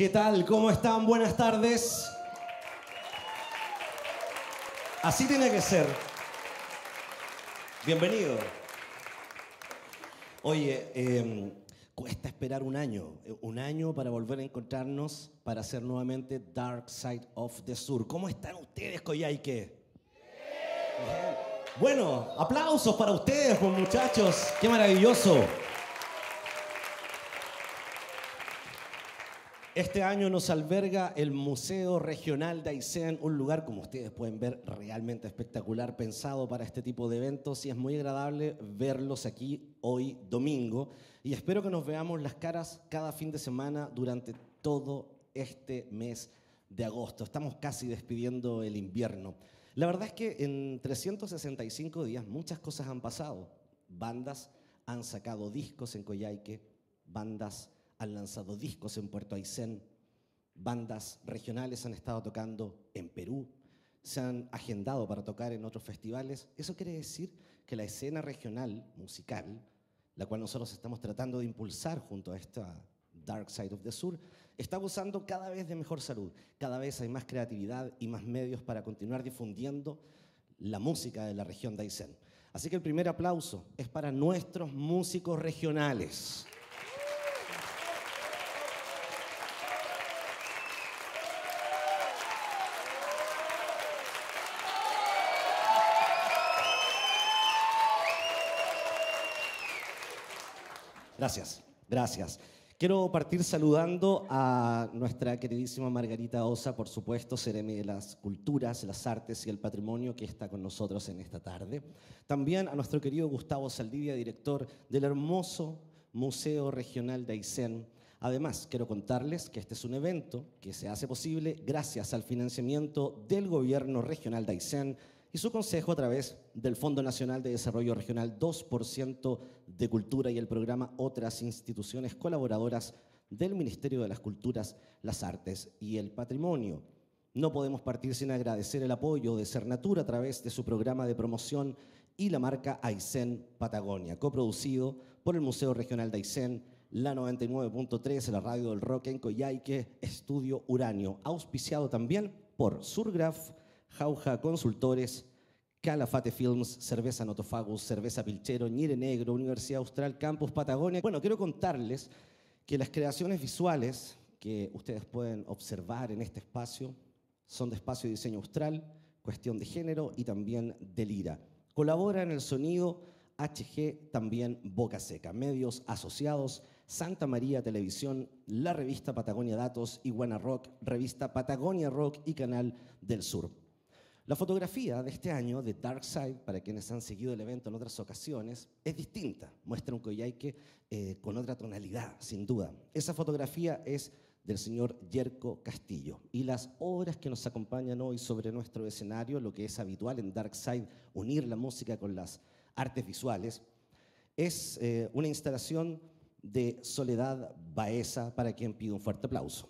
¿Qué tal? ¿Cómo están? Buenas tardes. Así tiene que ser. Bienvenido. Oye, eh, cuesta esperar un año, eh, un año para volver a encontrarnos para hacer nuevamente Dark Side of the Sur. ¿Cómo están ustedes, Coyhaique? Bueno, aplausos para ustedes, muchachos. Qué maravilloso. Este año nos alberga el Museo Regional de Aysén, un lugar, como ustedes pueden ver, realmente espectacular, pensado para este tipo de eventos y es muy agradable verlos aquí hoy domingo. Y espero que nos veamos las caras cada fin de semana durante todo este mes de agosto. Estamos casi despidiendo el invierno. La verdad es que en 365 días muchas cosas han pasado. Bandas han sacado discos en Coyhaique, bandas han lanzado discos en Puerto Aysén, bandas regionales han estado tocando en Perú, se han agendado para tocar en otros festivales. Eso quiere decir que la escena regional musical, la cual nosotros estamos tratando de impulsar junto a esta Dark Side of the Sur, está gozando cada vez de mejor salud. Cada vez hay más creatividad y más medios para continuar difundiendo la música de la región de Aysén. Así que el primer aplauso es para nuestros músicos regionales. Gracias, gracias. Quiero partir saludando a nuestra queridísima Margarita Osa, por supuesto, Seremi de las Culturas, las Artes y el Patrimonio, que está con nosotros en esta tarde. También a nuestro querido Gustavo Saldivia, director del hermoso Museo Regional de Aysén. Además, quiero contarles que este es un evento que se hace posible gracias al financiamiento del Gobierno Regional de Aysén, y su consejo a través del Fondo Nacional de Desarrollo Regional 2% de Cultura y el programa Otras instituciones colaboradoras del Ministerio de las Culturas, las Artes y el Patrimonio. No podemos partir sin agradecer el apoyo de Cernatura a través de su programa de promoción y la marca Aysén Patagonia, coproducido por el Museo Regional de Aysén, la 99.3, la radio del rock en Coyhaique, Estudio Uranio, auspiciado también por Surgraf, Jauja Consultores, Calafate Films, Cerveza Notofagus, Cerveza Pilchero, Ñire Negro, Universidad Austral, Campus Patagonia. Bueno, quiero contarles que las creaciones visuales que ustedes pueden observar en este espacio son de Espacio de Diseño Austral, Cuestión de Género y también de Lira. Colabora en el sonido HG, también Boca Seca, medios asociados, Santa María Televisión, la revista Patagonia Datos, Iguana Rock, revista Patagonia Rock y Canal del Sur. La fotografía de este año de Dark Side, para quienes han seguido el evento en otras ocasiones, es distinta. Muestra un Coyhaique eh, con otra tonalidad, sin duda. Esa fotografía es del señor Yerko Castillo. Y las obras que nos acompañan hoy sobre nuestro escenario, lo que es habitual en Dark Side, unir la música con las artes visuales, es eh, una instalación de Soledad Baeza, para quien pido un fuerte aplauso.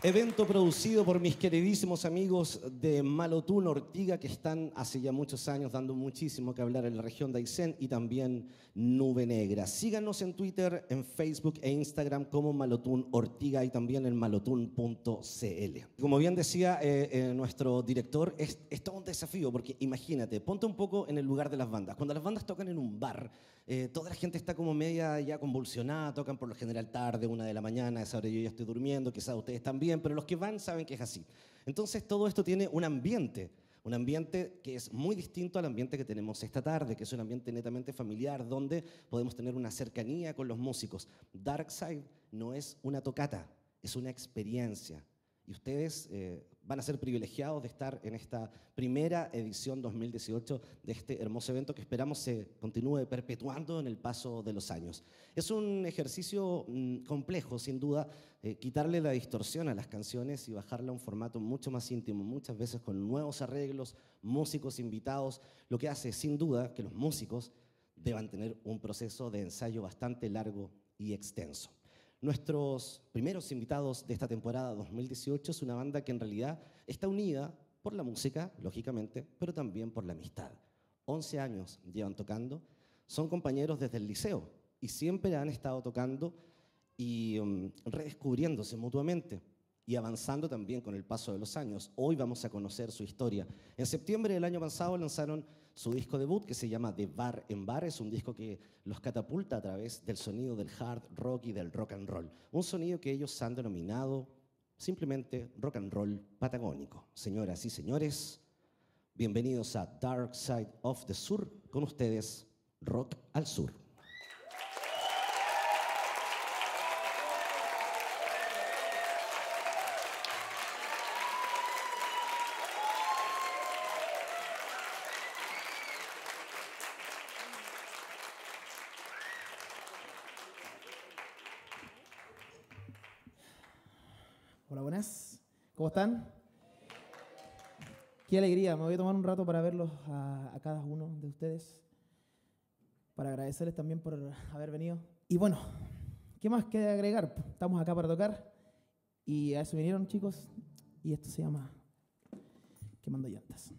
Evento producido por mis queridísimos amigos de Malotún Ortiga, que están hace ya muchos años dando muchísimo que hablar en la región de Aysén y también Nube Negra. Síganos en Twitter, en Facebook e Instagram como Malotún Ortiga y también en malotún.cl. Como bien decía eh, eh, nuestro director, es, todo un desafío porque imagínate, ponte un poco en el lugar de las bandas. Cuando las bandas tocan en un bar, eh, toda la gente está como media ya convulsionada, tocan por lo general tarde, una de la mañana, esa hora yo ya estoy durmiendo, quizás ustedes también, pero los que van saben que es así. Entonces todo esto tiene un ambiente, un ambiente que es muy distinto al ambiente que tenemos esta tarde, que es un ambiente netamente familiar, donde podemos tener una cercanía con los músicos. Dark Side no es una tocata, es una experiencia. Y ustedes eh, van a ser privilegiados de estar en esta primera edición 2018 de este hermoso evento que esperamos se continúe perpetuando en el paso de los años. Es un ejercicio mm, complejo, sin duda, eh, quitarle la distorsión a las canciones y bajarla a un formato mucho más íntimo, muchas veces con nuevos arreglos, músicos invitados, lo que hace sin duda que los músicos deban tener un proceso de ensayo bastante largo y extenso. Nuestros primeros invitados de esta temporada 2018 es una banda que en realidad está unida por la música, lógicamente, pero también por la amistad. 11 años llevan tocando, son compañeros desde el liceo y siempre han estado tocando y um, redescubriéndose mutuamente y avanzando también con el paso de los años. Hoy vamos a conocer su historia. En septiembre del año pasado lanzaron su disco debut que se llama De Bar en Bar. Es un disco que los catapulta a través del sonido del hard rock y del rock and roll. Un sonido que ellos han denominado simplemente rock and roll patagónico. Señoras y señores, bienvenidos a Dark Side of the Sur. Con ustedes, Rock al Sur. ¿Cómo están? Qué alegría, me voy a tomar un rato para verlos a, cada uno de ustedes, para agradecerles también por haber venido. Y bueno, ¿qué más queda agregar? Estamos acá para tocar y a eso vinieron chicos y esto se llama Quemando Llantas.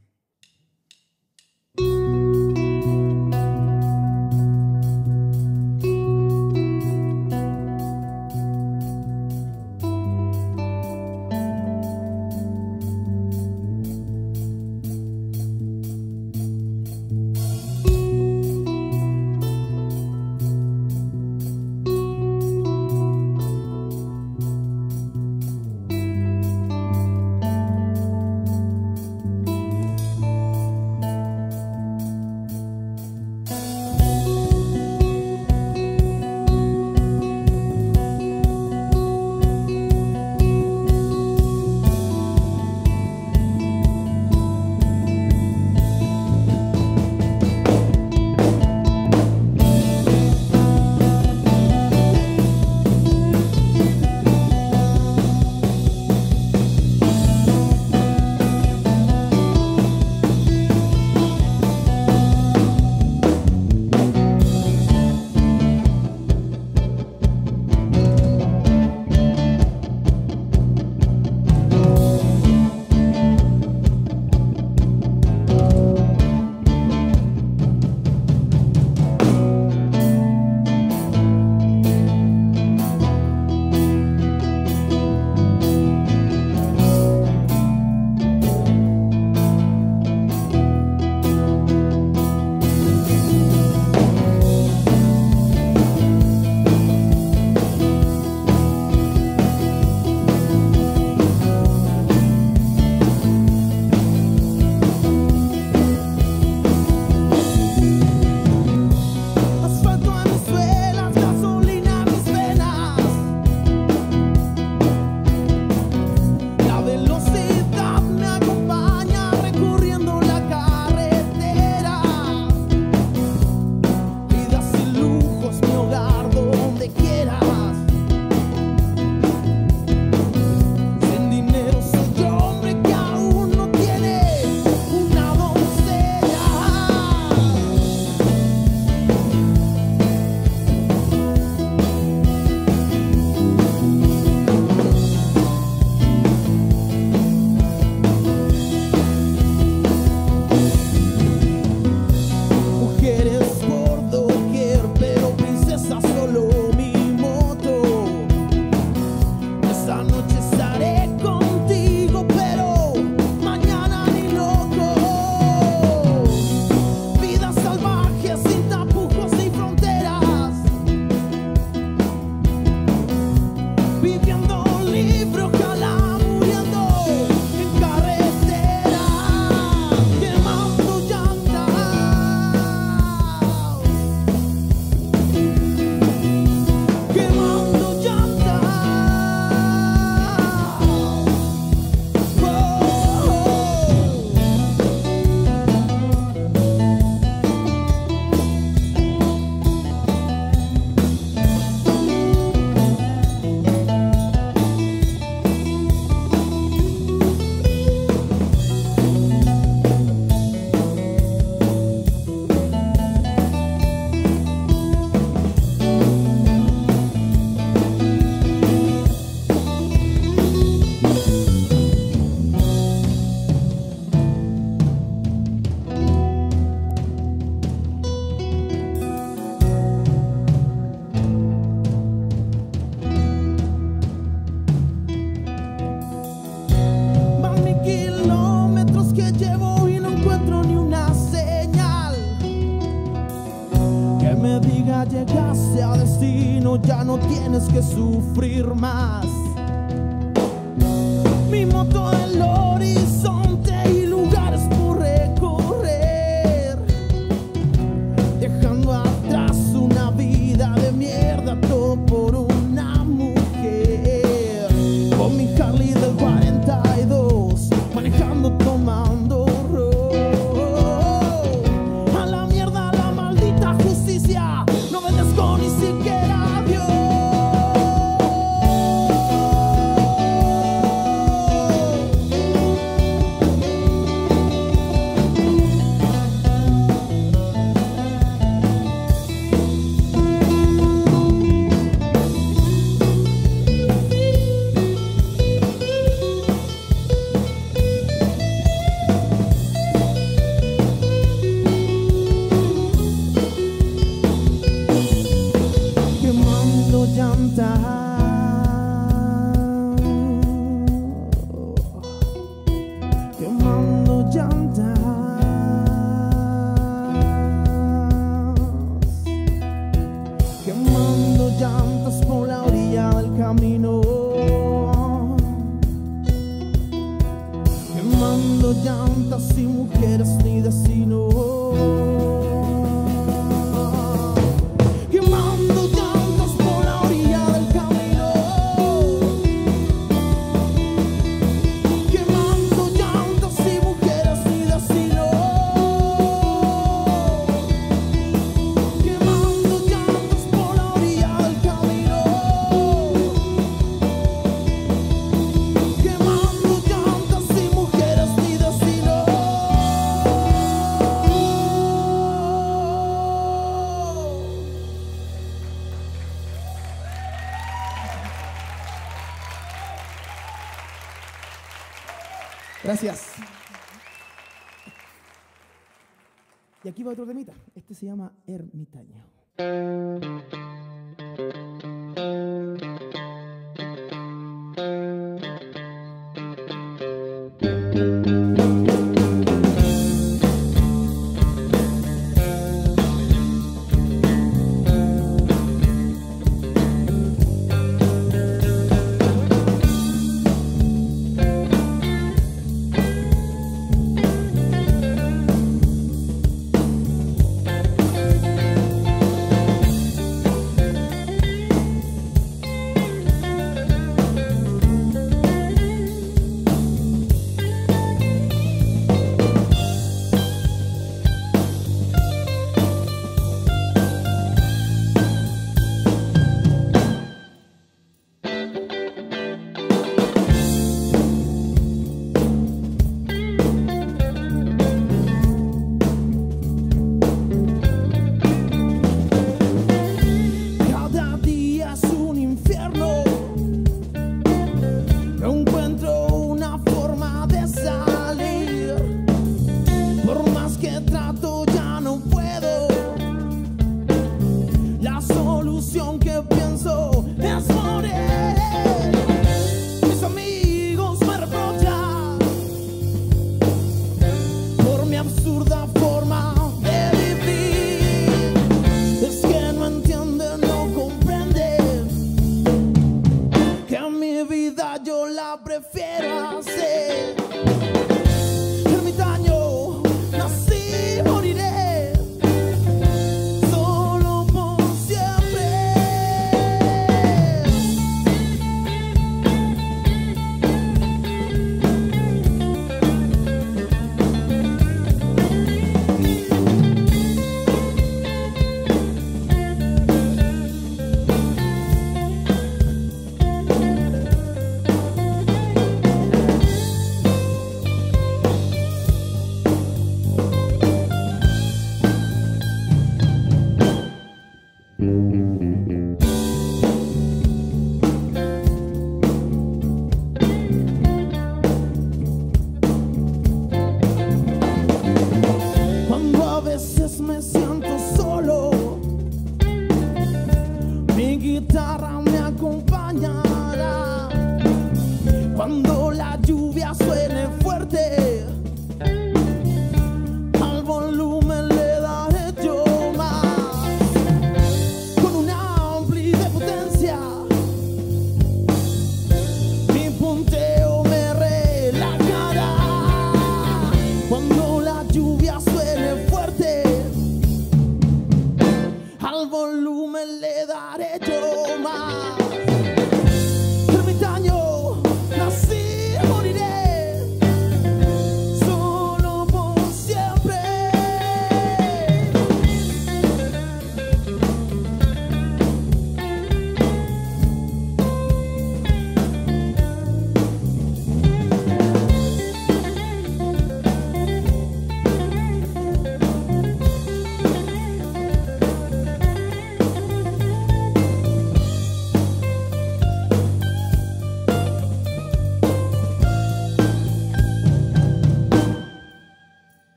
Se llama Ermitaño.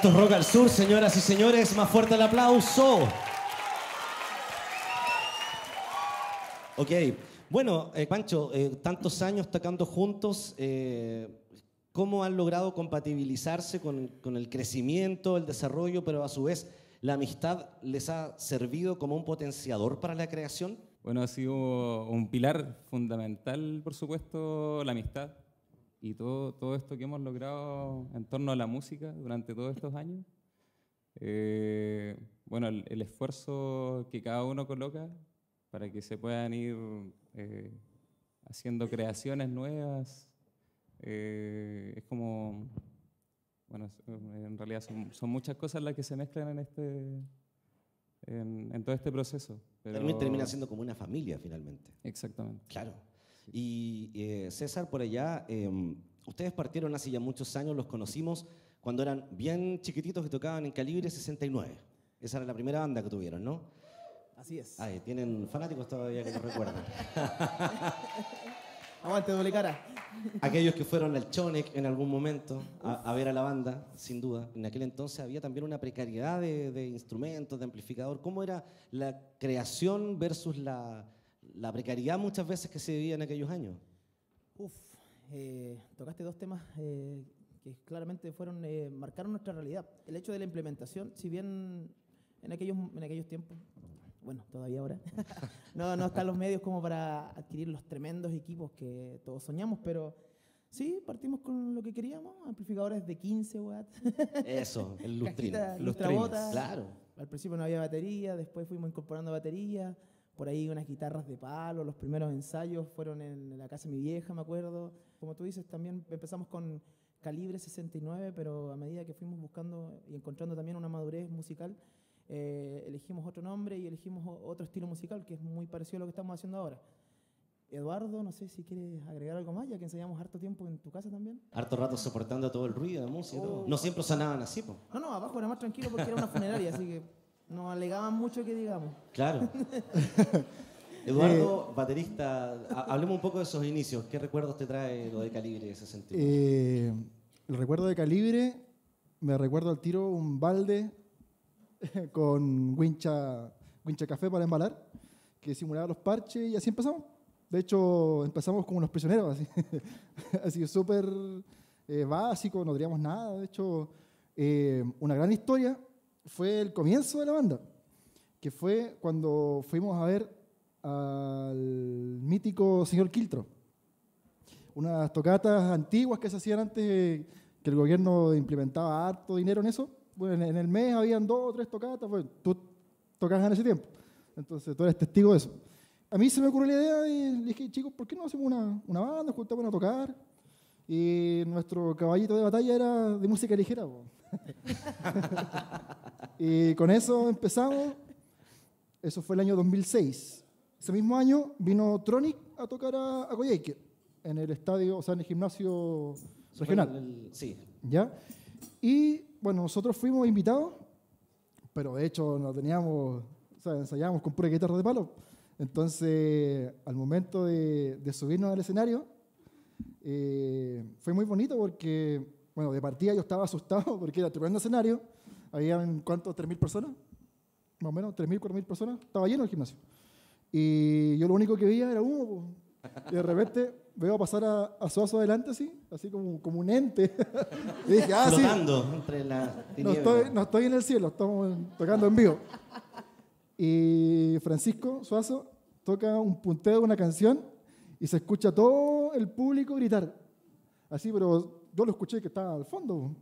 Esto es Rock al Sur, señoras y señores. Más fuerte el aplauso. Ok, bueno, eh, Pancho, eh, tantos años tocando juntos, eh, ¿cómo han logrado compatibilizarse con, con el crecimiento, el desarrollo, pero a su vez la amistad les ha servido como un potenciador para la creación? Bueno, ha sido un pilar fundamental, por supuesto, la amistad y todo, todo esto que hemos logrado en torno a la música durante todos estos años. Eh, bueno, el, el esfuerzo que cada uno coloca para que se puedan ir eh, haciendo creaciones nuevas, eh, es como, bueno, en realidad son, son muchas cosas las que se mezclan en este, en, en todo este proceso. pero- Termi- Termina siendo como una familia finalmente. Exactamente. Claro. Y eh, César, por allá, eh, ustedes partieron hace ya muchos años, los conocimos cuando eran bien chiquititos que tocaban en calibre 69. Esa era la primera banda que tuvieron, ¿no? Así es. Ay, tienen fanáticos todavía que lo recuerdan. Aguante, doble cara. Aquellos que fueron al Chonek en algún momento a, a ver a la banda, sin duda. En aquel entonces había también una precariedad de, de instrumentos, de amplificador. ¿Cómo era la creación versus la, la precariedad muchas veces que se vivía en aquellos años? Uf, eh, tocaste dos temas eh, que claramente fueron eh, marcaron nuestra realidad. El hecho de la implementación, si bien en aquellos, en aquellos tiempos, bueno, todavía ahora, no, no están los medios como para adquirir los tremendos equipos que todos soñamos, pero sí, partimos con lo que queríamos, amplificadores de 15 watts, Eso, el lustrino. cajita lustrabota. Claro. Al principio no había batería, después fuimos incorporando batería, por ahí unas guitarras de palo, los primeros ensayos fueron en la casa de mi vieja, me acuerdo. Como tú dices, también empezamos con calibre 69, pero a medida que fuimos buscando y encontrando también una madurez musical, eh, elegimos otro nombre y elegimos otro estilo musical que es muy parecido a lo que estamos haciendo ahora. Eduardo, no sé si quieres agregar algo más, ya que enseñamos harto tiempo en tu casa también. Harto rato soportando todo el ruido, la música. Oh. No siempre sonaban así, po. No, no, abajo era más tranquilo porque era una funeraria, así que no alegaban mucho que digamos. Claro. Eduardo, baterista, ha- hablemos un poco de esos inicios. ¿Qué recuerdos te trae lo de Calibre 61? Eh, el recuerdo de calibre, me recuerdo al tiro un balde con wincha, wincha café para embalar, que simulaba los parches y así empezamos. De hecho, empezamos como unos prisioneros, así, así súper eh, básico, no teníamos nada. De hecho, eh, una gran historia fue el comienzo de la banda, que fue cuando fuimos a ver al mítico señor Quiltro unas tocatas antiguas que se hacían antes, que el gobierno implementaba harto dinero en eso. Bueno, en, el mes habían dos o tres tocatas, pues, tú tocabas en ese tiempo. Entonces tú eres testigo de eso. A mí se me ocurrió la idea y le dije, chicos, ¿por qué no hacemos una, una banda, juntamos a tocar? Y nuestro caballito de batalla era de música ligera. y con eso empezamos. Eso fue el año 2006. Ese mismo año vino Tronic a tocar a, a en el estadio, o sea, en el gimnasio regional. sí. ¿Ya? Y bueno, nosotros fuimos invitados, pero de hecho no teníamos, o sea, ensayábamos con pura guitarra de palo. Entonces, al momento de, de subirnos al escenario, eh, fue muy bonito porque, bueno, de partida yo estaba asustado porque era tremendo escenario. Habían, ¿cuántos? ¿3.000 personas? Más o menos, ¿3.000, 4.000 personas. Estaba lleno el gimnasio. Y yo lo único que veía era humo. Y de repente veo pasar a, a Suazo adelante así, así como, como un ente. y dije, ah, sí. entre la no estoy, no estoy en el cielo, estamos tocando en vivo. Y Francisco Suazo toca un punteo de una canción y se escucha todo el público gritar. Así, pero yo lo escuché que estaba al fondo.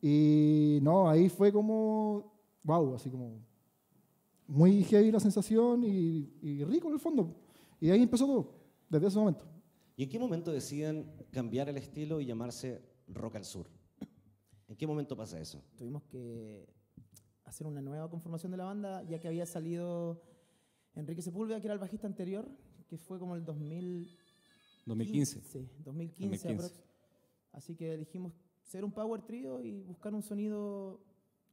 Y no, ahí fue como, wow, así como muy heavy la sensación y, y rico en el fondo. Y ahí empezó todo, desde ese momento. ¿Y en qué momento deciden cambiar el estilo y llamarse Rock al Sur? ¿En qué momento pasa eso? Tuvimos que hacer una nueva conformación de la banda, ya que había salido Enrique Sepúlveda, que era el bajista anterior, que fue como el 2000... 2015. Sí, 2015, Así que elegimos ser un power trio y buscar un sonido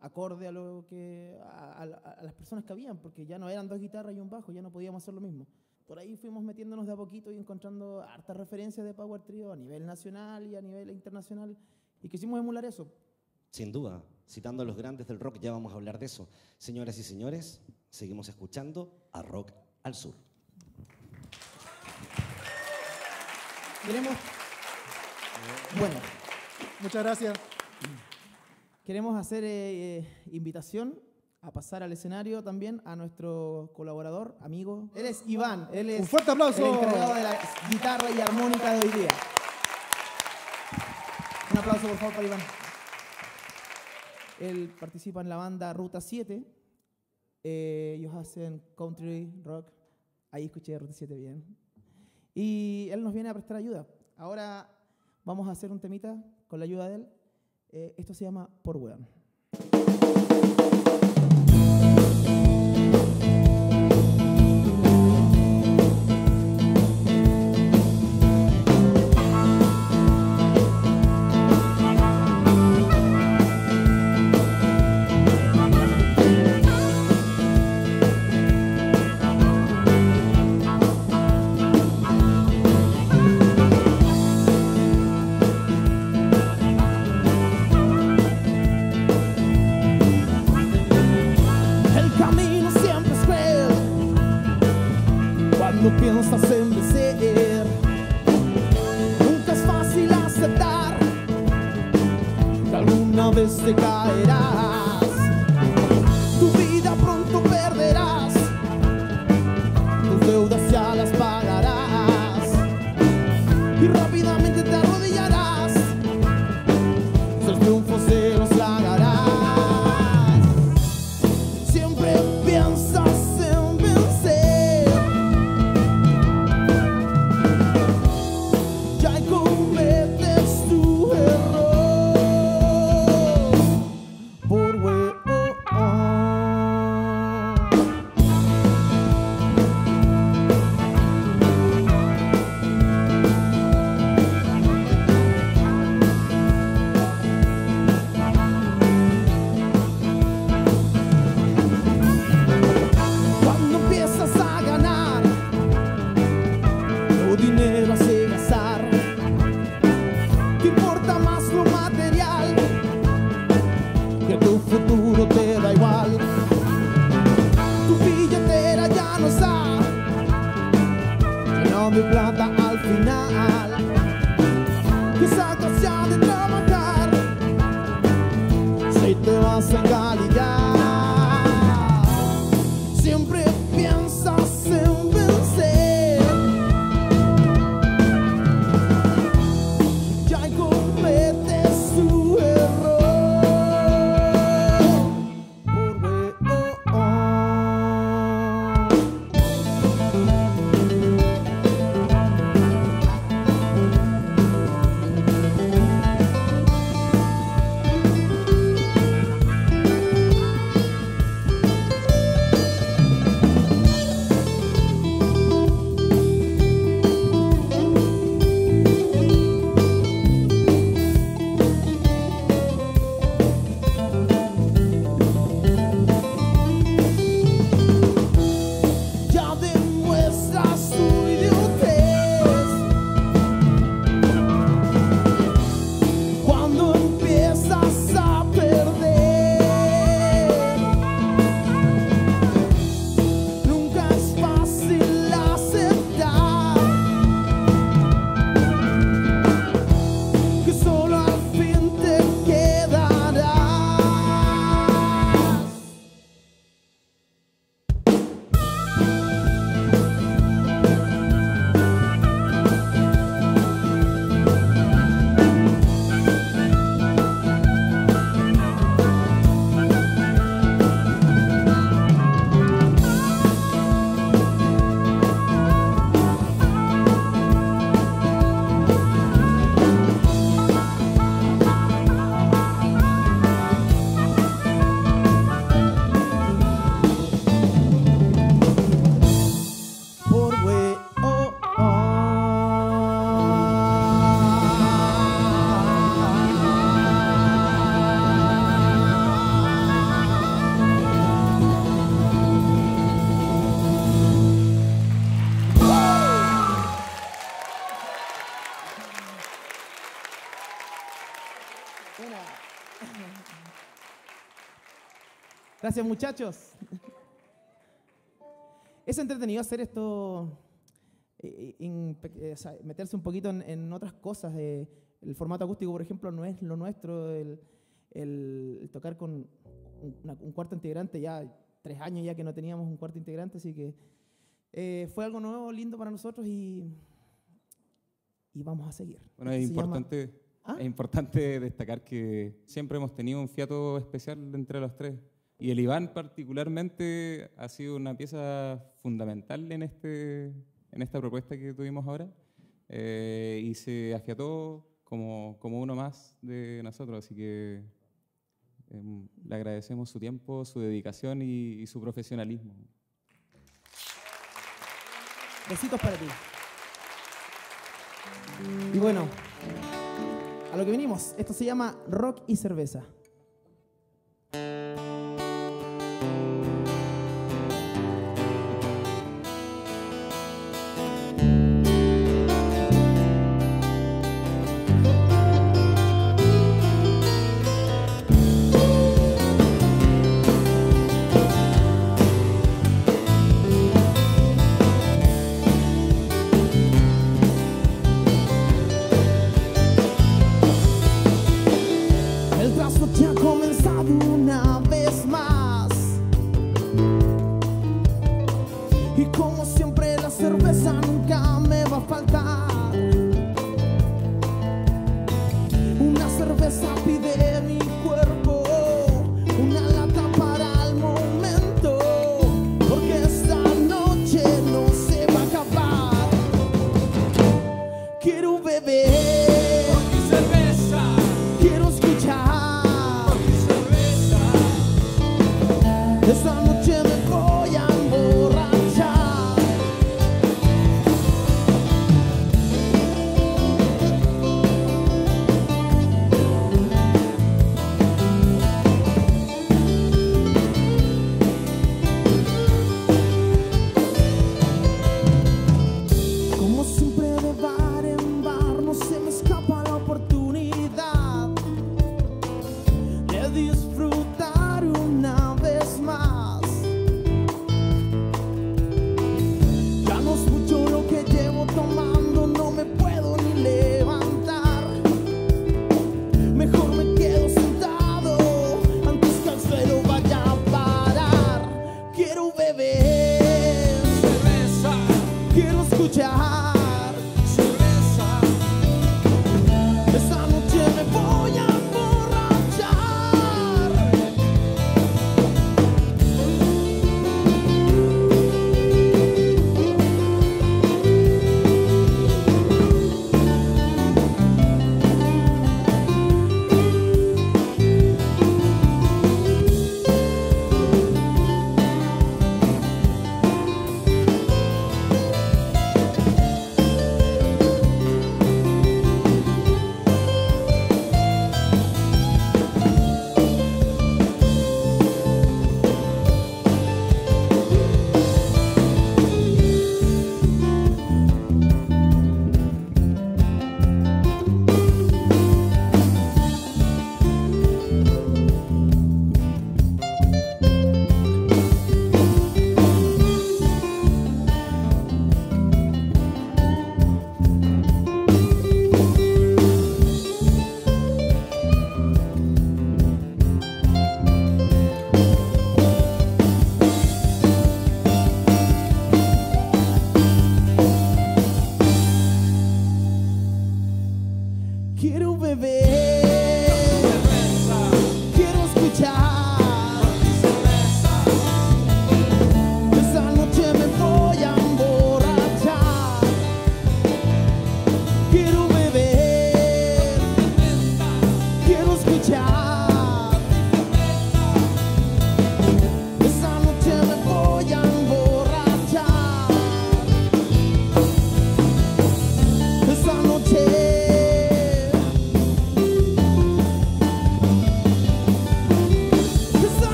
acorde a lo que a, las personas que habían, porque ya no eran dos guitarras y un bajo, ya no podíamos hacer lo mismo. Por ahí fuimos metiéndonos de a poquito y encontrando hartas referencias de power trio a nivel nacional y a nivel internacional y quisimos emular eso. Sin duda, citando a los grandes del rock, ya vamos a hablar de eso. Señoras y señores, seguimos escuchando a Rock al Sur. Queremos. Bueno. Muchas gracias. Queremos hacer eh, eh, invitación a pasar al escenario también a nuestro colaborador, amigo. Él es Iván. Él es Un fuerte aplauso. el encargado de la guitarra y armónica de hoy día. Un aplauso, por favor, para Iván. Él participa en la banda Ruta 7. Eh, ellos hacen country rock. Ahí escuché Ruta 7 bien. Y él nos viene a prestar ayuda. Ahora vamos a hacer un temita con la ayuda de él. Eh, esto se llama Por Weón. no me planta al final. Quizá cosa de trabajar, si te vas a calidad. Gracias, muchachos. Es entretenido hacer esto, eh, eh, sea, meterse un poquito en, otras cosas. eh, el formato acústico, por ejemplo, no es lo nuestro. El, el- tocar con un, cuarto integrante, ya tres años ya que no teníamos un cuarto integrante, así que eh, fue algo nuevo, lindo para nosotros y, y vamos a seguir. Bueno, es importante, ¿Ah? es importante destacar que siempre hemos tenido un fiato especial entre los tres. Y el Iván particularmente ha sido una pieza fundamental en, este, en esta propuesta que tuvimos ahora. Eh, y se afiató como, como uno más de nosotros. Así que em, le agradecemos su tiempo, su dedicación y, y su profesionalismo. Besitos para ti. Y bueno, a lo que venimos. Esto se llama rock y cerveza. Como siempre la cerveza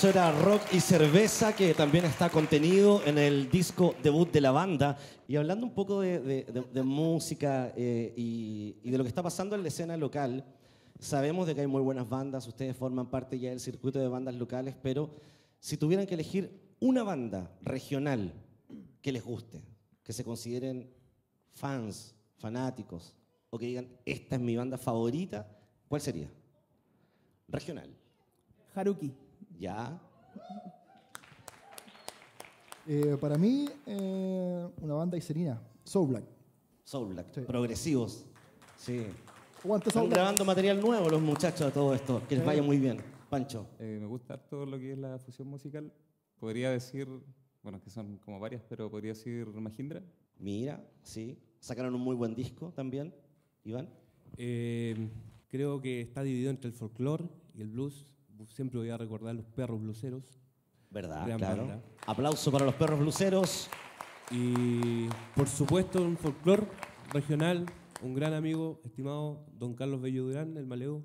Eso era rock y cerveza que también está contenido en el disco debut de la banda. Y hablando un poco de, música eh, y, y de lo que está pasando en la escena local, sabemos de que hay muy buenas bandas, ustedes forman parte ya del circuito de bandas locales, pero si tuvieran que elegir una banda regional que les guste, que se consideren fans, fanáticos, o que digan, esta es mi banda favorita, ¿cuál sería? Regional. Haruki. Ya. Eh, para mí, eh, una banda iserina, Soul Black. Soul Black, Sí. progresivos. Sí. Aguante Están Soul Black. grabando material nuevo los muchachos de todo esto. Que les vaya muy bien. Pancho. Eh, me gusta todo lo que es la fusión musical. Podría decir, bueno, que son como varias, pero podría decir Mahindra. Mira, sí. Sacaron un muy buen disco también. Iván. Eh, creo que está dividido entre el folclore y el blues. Siempre voy a recordar los perros bluseros. ¿Verdad? Gran claro. banda. Aplauso para los perros bluseros. Y por supuesto, un folclore regional, un gran amigo, estimado don Carlos Bello Durán, el Maleo.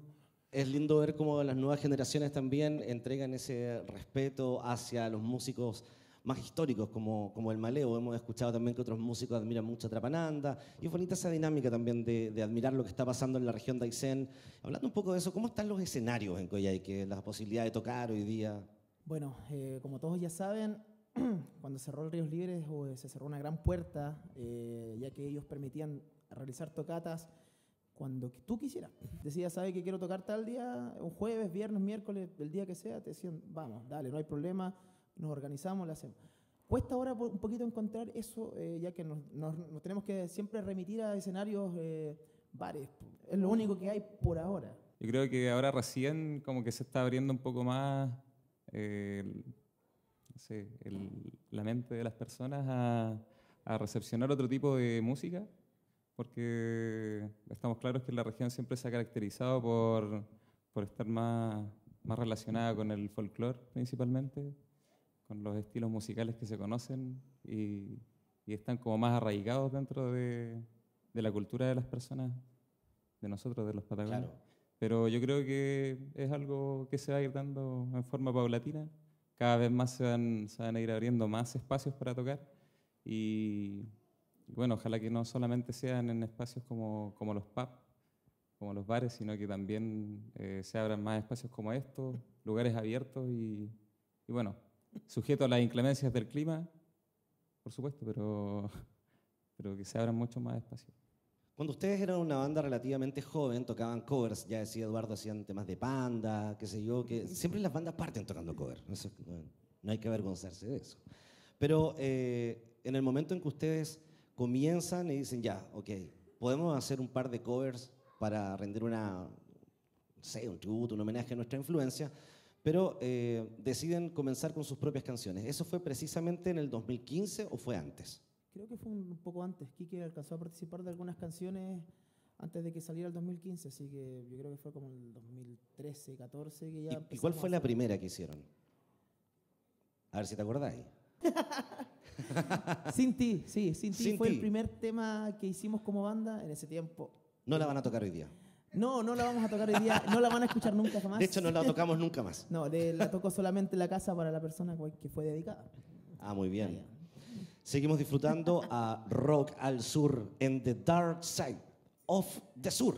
Es lindo ver cómo las nuevas generaciones también entregan ese respeto hacia los músicos más históricos como, como el Maleo. Hemos escuchado también que otros músicos admiran mucho a Trapananda. Y es bonita esa dinámica también de, de admirar lo que está pasando en la región de Aysén. Hablando un poco de eso, ¿cómo están los escenarios en Coyhaique? La posibilidad de tocar hoy día. Bueno, eh, como todos ya saben, cuando cerró el Ríos Libres eh, se cerró una gran puerta, eh, ya que ellos permitían realizar tocatas cuando tú quisieras. Decías, ¿sabes que quiero tocar tal día? Un jueves, viernes, miércoles, el día que sea. Te decían, vamos, dale, no hay problema, nos organizamos, lo hacemos. Cuesta ahora un poquito encontrar eso, eh, ya que nos, nos- nos tenemos que siempre remitir a escenarios eh, bares. Es lo único que hay por ahora. Yo creo que ahora recién como que se está abriendo un poco más eh, el- no sé, el- la mente de las personas a, a recepcionar otro tipo de música, porque estamos claros que la región siempre se ha caracterizado por, por estar más, más relacionada con el folclore principalmente, con los estilos musicales que se conocen y, y están como más arraigados dentro de, de la cultura de las personas, de nosotros, de los patagónicos. Claro. Pero yo creo que es algo que se va a ir dando en forma paulatina. Cada vez más se van, se van a ir abriendo más espacios para tocar. Y, y bueno, ojalá que no solamente sean en espacios como, como los pubs, como los bares, sino que también eh, se abran más espacios como estos, lugares abiertos y, y bueno, sujeto a las inclemencias del clima, por supuesto, pero, pero que se abran muchos más espacios. Cuando ustedes eran una banda relativamente joven, tocaban covers, ya decía Eduardo, hacían temas de panda, qué sé yo, que siempre las bandas parten tocando covers. No hay que avergonzarse de eso. Pero eh, en el momento en que ustedes comienzan y dicen, ya, ok, podemos hacer un par de covers para rendir una, no sé, un tributo, un homenaje a nuestra influencia, pero eh, deciden comenzar con sus propias canciones. ¿Eso fue precisamente en el 2015 o fue antes? Creo que fue un poco antes. Kike alcanzó a participar de algunas canciones antes de que saliera el 2015, así que yo creo que fue como el 2013, 14 que ya ¿Y- ¿Y, cuál fue la primera que hicieron? A ver si te acordáis. Sin ti, sí, Sin ti Sin fue el primer tema que hicimos como banda en ese tiempo. No la van a tocar hoy día. No, no la vamos a tocar hoy día, no la van a escuchar nunca jamás. De hecho, no la tocamos nunca más. No, le- la tocó solamente en la casa para la persona que fue dedicada. Ah, muy bien. Seguimos disfrutando a Rock al Sur en The Dark Side of the Sur.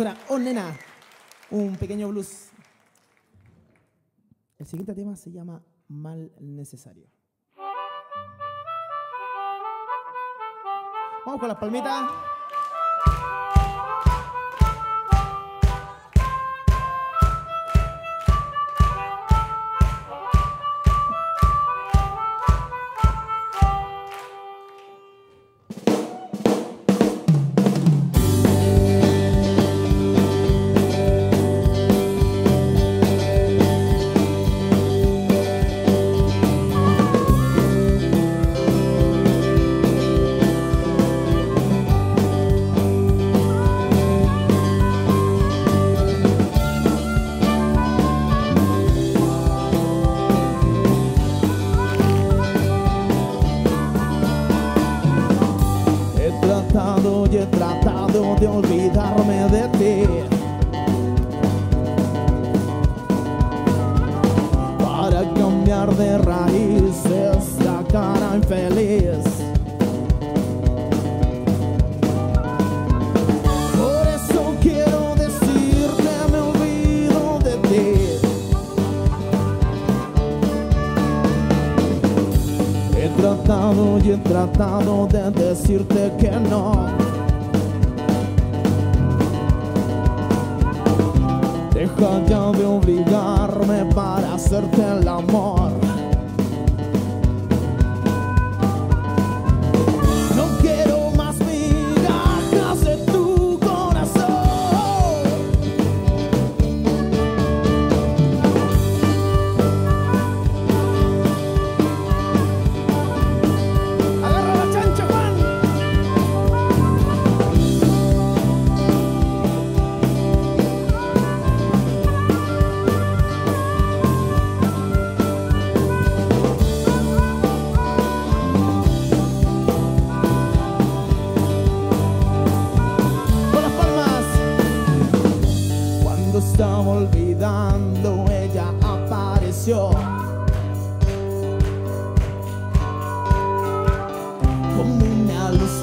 Eso era Oh Nena, un pequeño blues. El siguiente tema se llama Mal Necesario. Vamos con las palmitas.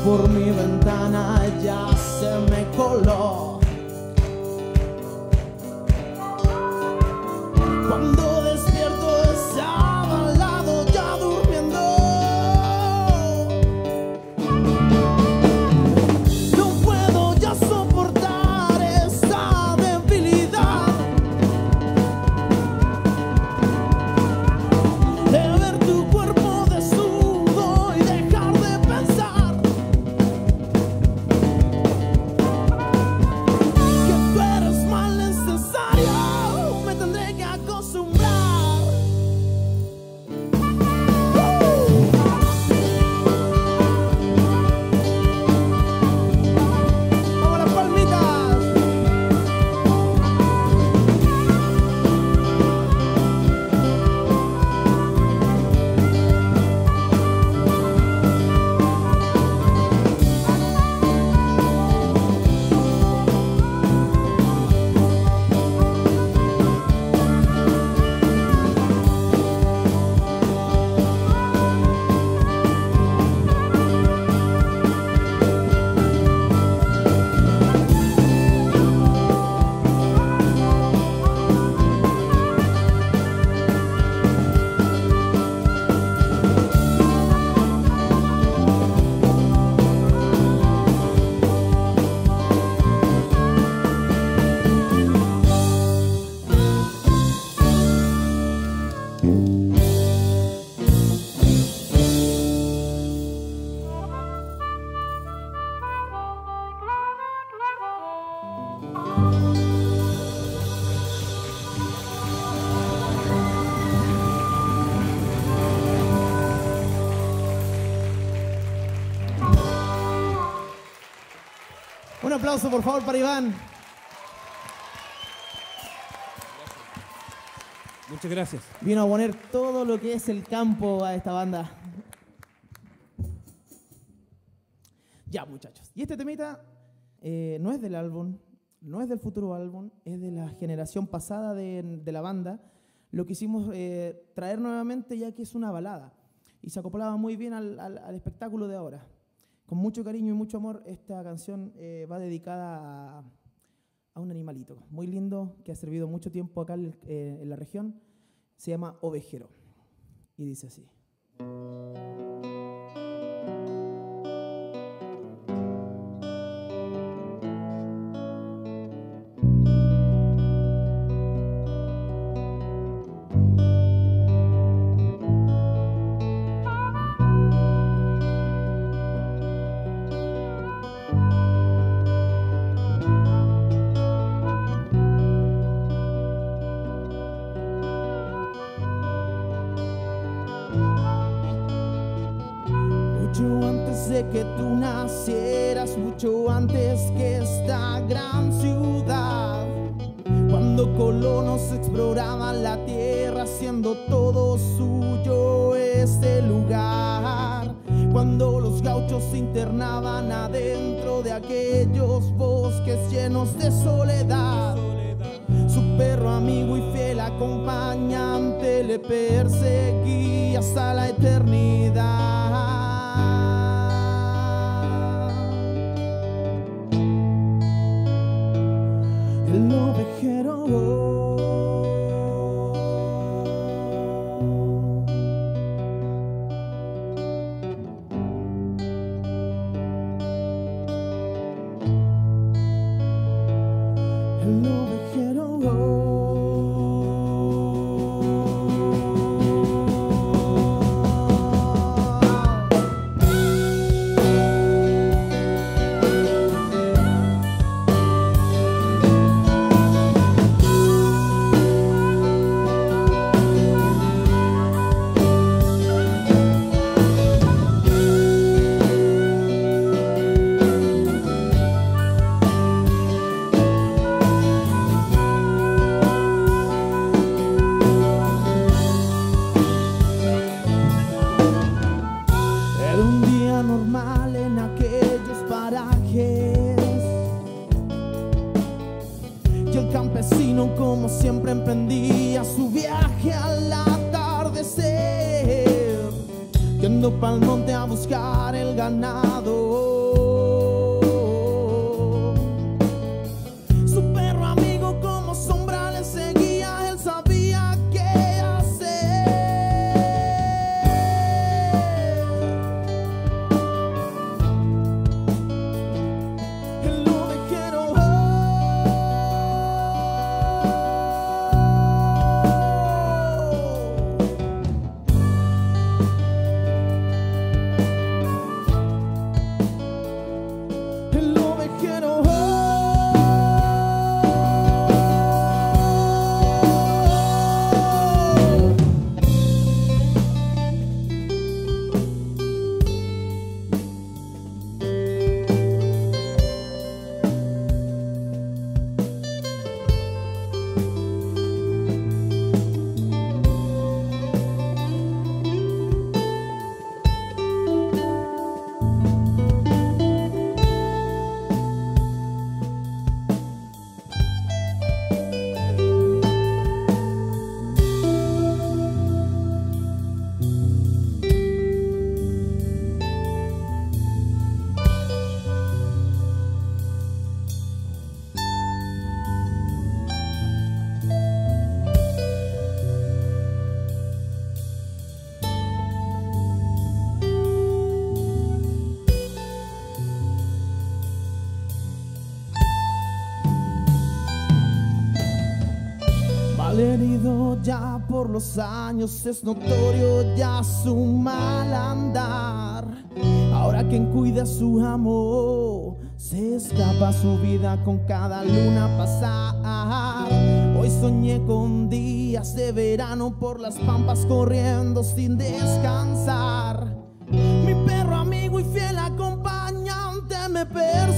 Por mi ventana ya se me coló. Un aplauso por favor para Iván. Muchas gracias. Vino a poner todo lo que es el campo a esta banda. Ya, muchachos. Y este temita eh, no es del álbum, no es del futuro álbum, es de la generación pasada de, de la banda. Lo quisimos eh, traer nuevamente ya que es una balada y se acoplaba muy bien al, al- al espectáculo de ahora. Con mucho cariño y mucho amor, esta canción eh, va dedicada a, un animalito muy lindo que ha servido mucho tiempo acá eh, en la región. Se llama ovejero. Y dice así. Los años, es notorio ya su mal andar. Ahora quien cuida su amor, se escapa su vida con cada luna pasar. Hoy soñé con días de verano por las pampas corriendo sin descansar. Mi perro amigo y fiel acompañante me perseguía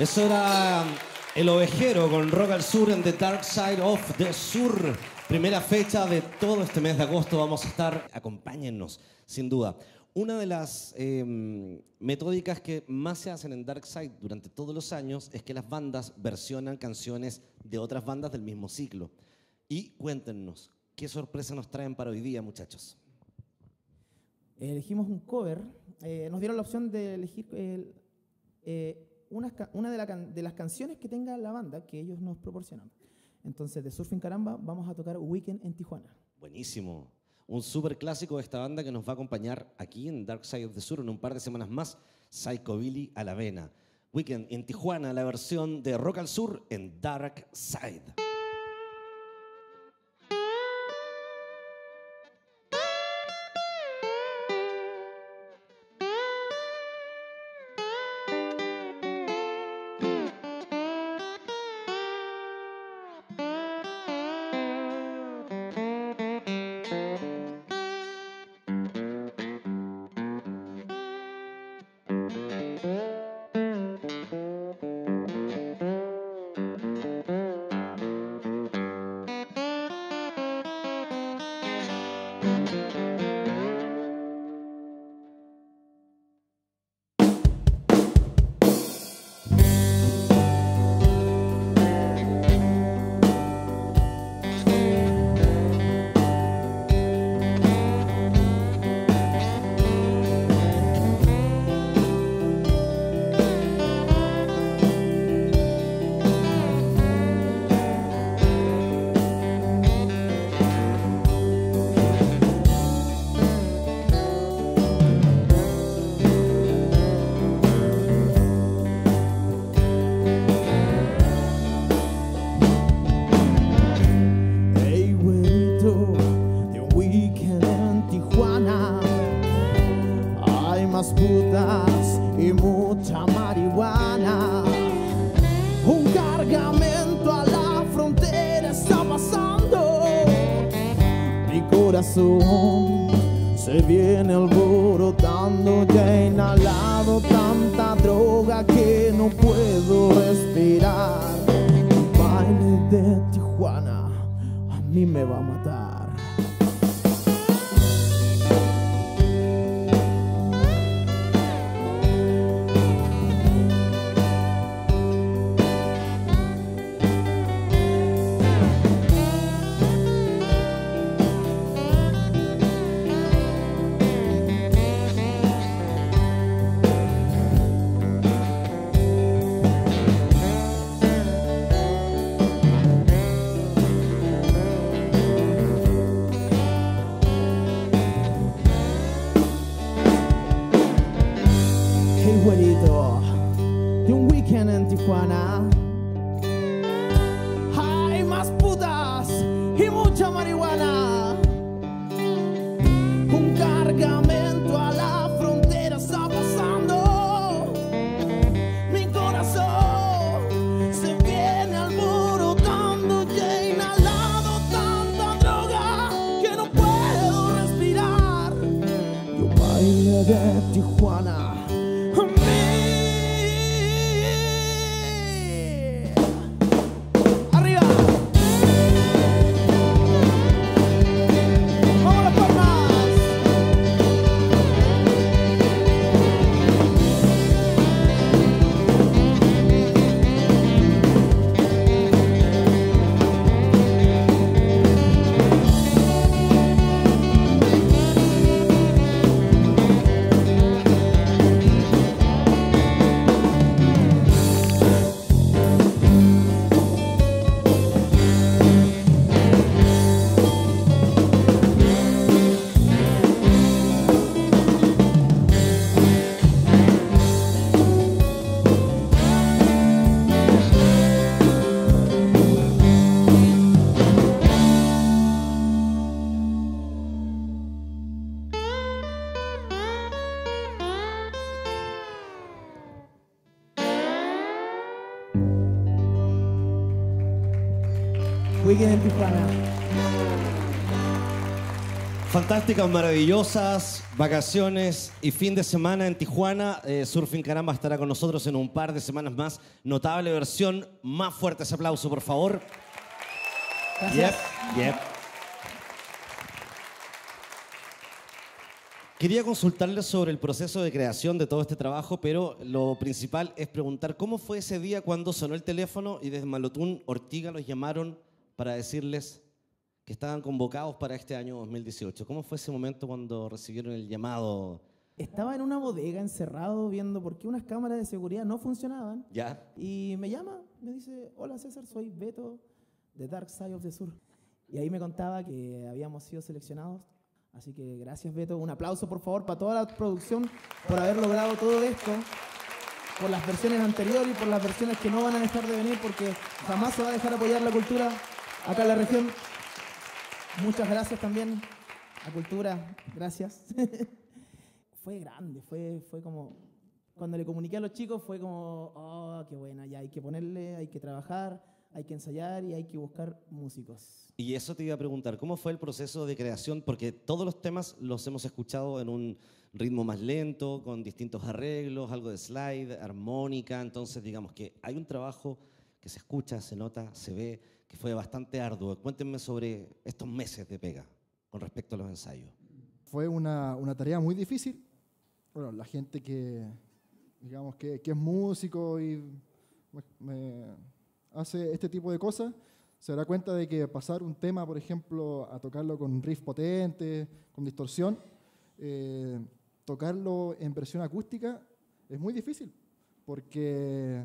Eso era El Ovejero con Rock al Sur en The Dark Side of the Sur. Primera fecha de todo este mes de agosto. Vamos a estar, acompáñennos, sin duda. Una de las eh, metódicas que más se hacen en Dark Side durante todos los años es que las bandas versionan canciones de otras bandas del mismo ciclo. Y cuéntenos, ¿qué sorpresa nos traen para hoy día, muchachos? Elegimos un cover. eh, nos dieron la opción de elegir el, eh, una, una de las canciones que tenga la banda que ellos nos proporcionan. Entonces, de Surfing Caramba, vamos a tocar Weekend en Tijuana. Buenísimo. Un súper clásico de esta banda que nos va a acompañar aquí en Dark Side of the Sur en un par de semanas más, Psycho Billy a la vena. Weekend en Tijuana, la versión de Rock al Sur en Dark Side. Fantásticas, maravillosas vacaciones y fin de semana en Tijuana. Eh, Surfing Caramba estará con nosotros en un par de semanas más. Notable versión. Más fuerte ese aplauso, por favor. Gracias. Yep, yep. Quería consultarles sobre el proceso de creación de todo este trabajo, pero lo principal es preguntar cómo fue ese día cuando sonó el teléfono y desde Malotún Ortiga los llamaron para decirles que estaban convocados para este año 2018. ¿Cómo fue ese momento cuando recibieron el llamado? Estaba en una bodega encerrado viendo por qué unas cámaras de seguridad no funcionaban. ¿Ya? Y me llama, me dice, hola César, soy Beto de Dark Side of the Sur. Y ahí me contaba que habíamos sido seleccionados. Así que gracias Beto. Un aplauso por favor para toda la producción por haber logrado todo esto. Por las versiones anteriores y por las versiones que no van a dejar de venir porque jamás se va a dejar apoyar la cultura acá en la región. Muchas gracias también a Cultura. Gracias. fue grande, fue, fue como... Cuando le comuniqué a los chicos fue como, oh, qué buena, ya hay que ponerle, hay que trabajar, hay que ensayar y hay que buscar músicos. Y eso te iba a preguntar, ¿cómo fue el proceso de creación? Porque todos los temas los hemos escuchado en un ritmo más lento, con distintos arreglos, algo de slide, armónica, entonces digamos que hay un trabajo que se escucha, se nota, se ve, que fue bastante arduo. Cuéntenme sobre estos meses de pega con respecto a los ensayos. Fue una, una tarea muy difícil. Bueno, la gente que, digamos, que, es músico y me- me hace este tipo de cosas, se dará cuenta de que pasar un tema, por ejemplo, a tocarlo con riff potente, con distorsión, eh, tocarlo en versión acústica es muy difícil, porque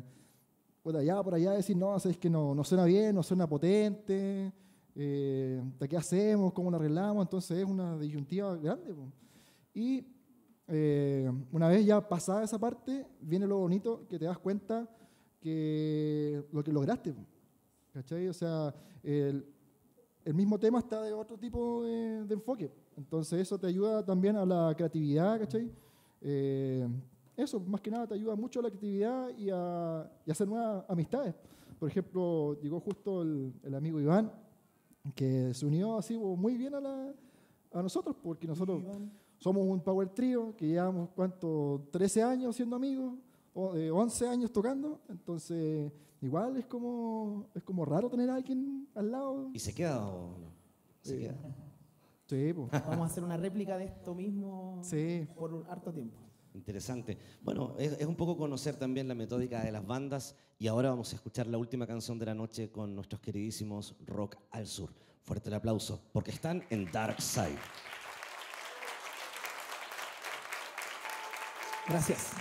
por allá, por allá decir, no, es que no, no suena bien, no suena potente, eh, ¿de qué hacemos? ¿Cómo lo arreglamos? Entonces es una disyuntiva grande. po. Y eh, una vez ya pasada esa parte, viene lo bonito que te das cuenta que lo que lograste. po. ¿Cachai? O sea, el, el mismo tema está de otro tipo de, de enfoque. Entonces eso te ayuda también a la creatividad, ¿cachai? Eh, eso, más que nada, te ayuda mucho a la creatividad y a, y a hacer nuevas amistades. Por ejemplo, llegó justo el, el amigo Iván, que se unió así muy bien a, la, a nosotros, porque nosotros somos un power trio que llevamos, ¿cuánto? 13 años siendo amigos, o, eh, 11 años tocando, entonces igual es como, es como raro tener a alguien al lado. ¿Y se queda o no? Se queda. Sí, po. Vamos a hacer una réplica de esto mismo Sí. por un harto tiempo. Interesante. Bueno, es, un poco conocer también la metódica de las bandas y ahora vamos a escuchar la última canción de la noche con nuestros queridísimos Rock al Sur. Fuerte el aplauso, porque están en Dark Side. Gracias.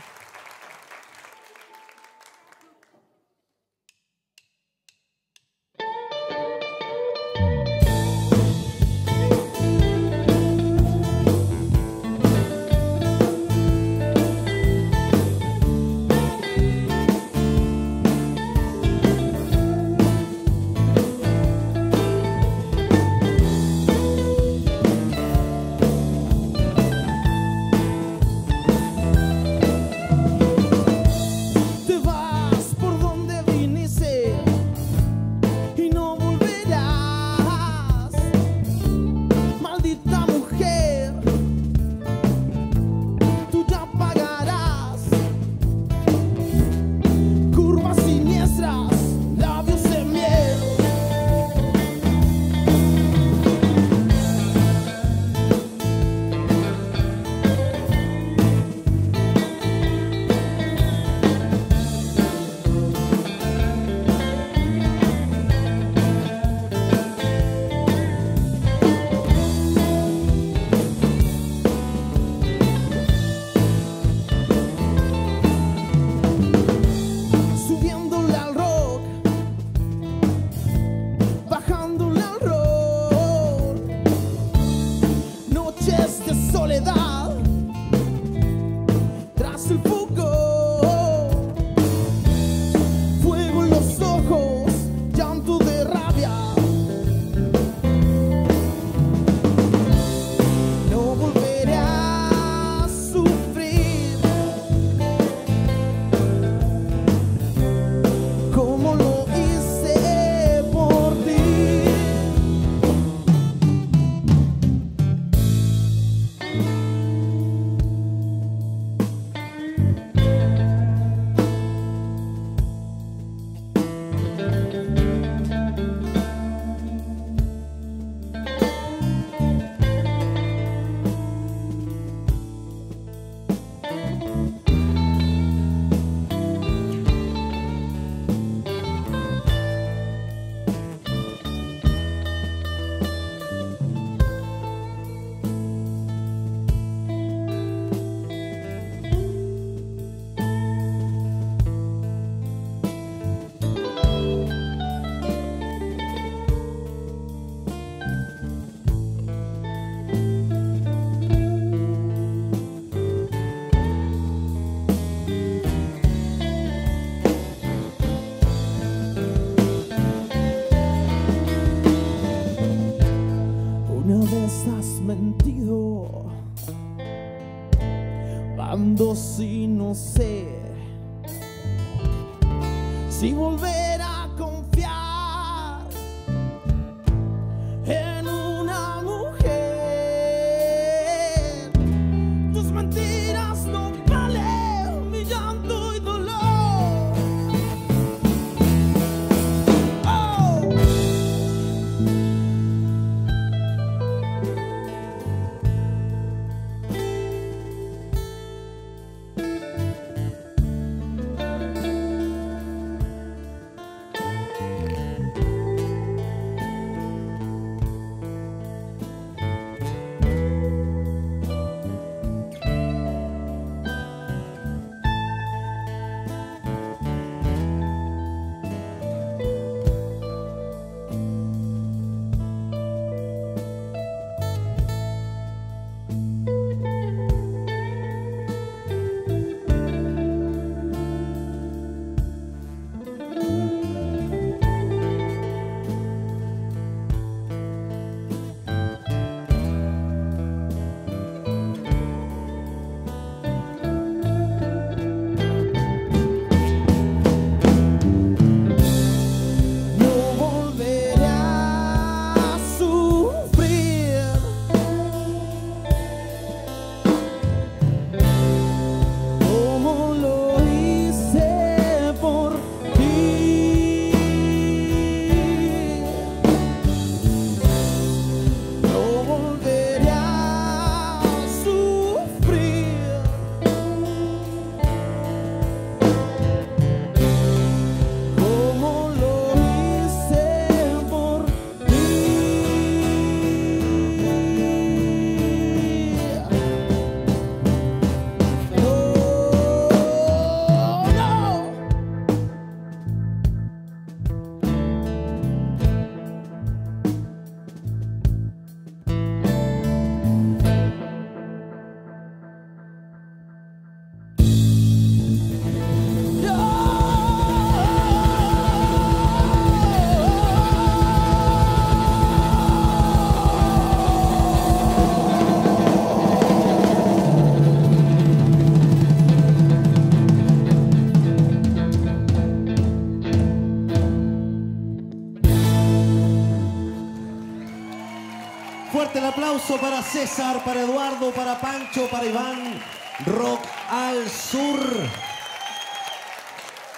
Aplauso para César, para Eduardo, para Pancho, para Iván. Rock al sur.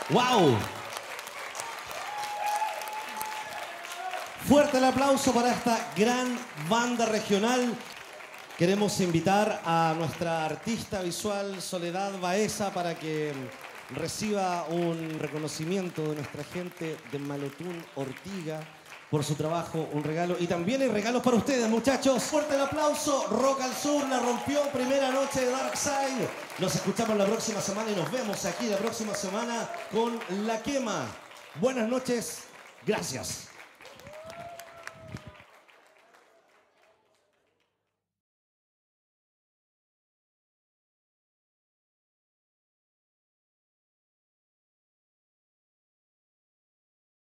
¡Wow! Fuerte el aplauso para esta gran banda regional. Queremos invitar a nuestra artista visual Soledad Baeza para que reciba un reconocimiento de nuestra gente de Malotún Ortiga por su trabajo, un regalo. Y también hay regalos para ustedes, muchachos. Fuerte el aplauso. Rock al Sur la rompió. Primera noche de Dark Side. Nos escuchamos la próxima semana y nos vemos aquí la próxima semana con La Quema. Buenas noches. Gracias.